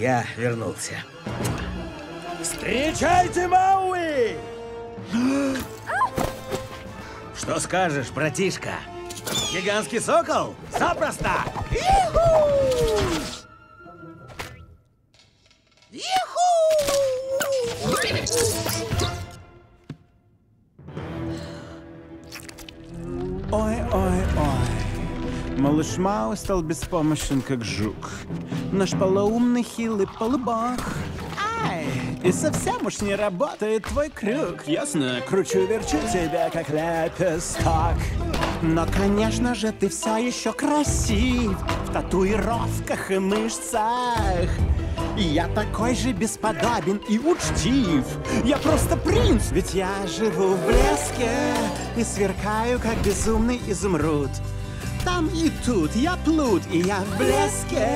Я вернулся. Встречайте, Мауи! Что скажешь, братишка? Гигантский сокол? Запросто! Ой-ой-ой. Малыш Мао стал беспомощен, как жук. Наш полоумный хилый полубог. Ай, и совсем уж не работает твой крюк. Ясно, кручу-верчу тебя, как лепесток. Но, конечно же, ты все еще красив В татуировках и мышцах я такой же бесподобен и учтив Я просто принц, ведь я живу в блеске И сверкаю, как безумный изумруд там и тут я плут, и я в блеске.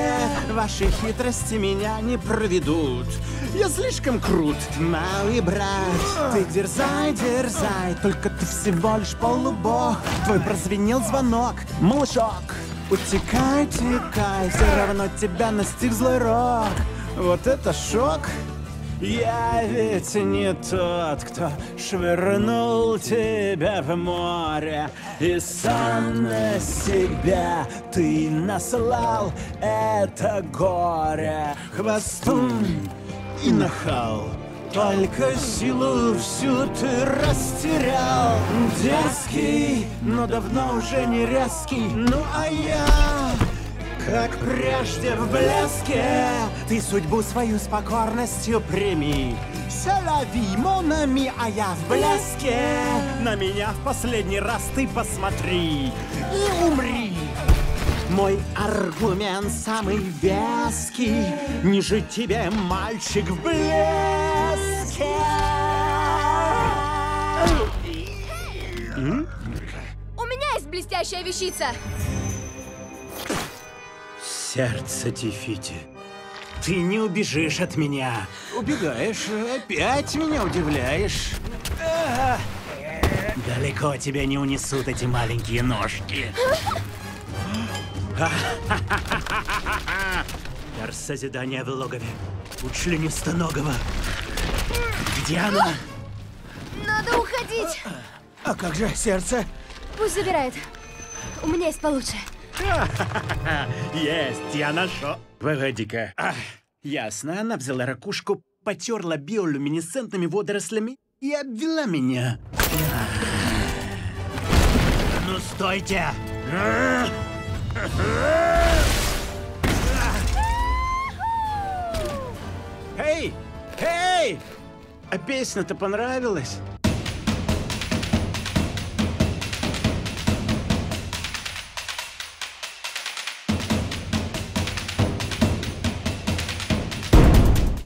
Ваши хитрости меня не проведут. Я слишком крут, малый брат. Ты дерзай, дерзай Только ты всего лишь полубог. Твой прозвенел звонок, малышок. Утекай, текай, все равно тебя настиг злой рок. Вот это шок! Я ведь не тот, кто швырнул тебя в море. И сам на себя ты наслал это горе. Хвостун и нахал. Только силу всю ты растерял. Дерзкий, но давно уже не резкий. Ну а я как прежде в блеске Ты судьбу свою с покорностью прими. Селяви, монами, а я в блеске. На меня в последний раз ты посмотри И умри. Мой аргумент самый веский. Ниже тебе, мальчик, в блеске. У меня есть блестящая вещица. Сердце Тифити. Ты не убежишь от меня. Убегаешь, опять меня удивляешь. А, Далеко тебя не унесут эти маленькие ножки. Дар созидания в логове у членистоногого. Где она? Надо уходить. А как же сердце? Пусть забирает. У меня есть получше. Есть, я нашел. Погоди-ка. А, ясно, она взяла ракушку, потерла биолюминесцентными водорослями и обвела меня. Ну, стойте! Эй! Эй! А песня-то понравилась?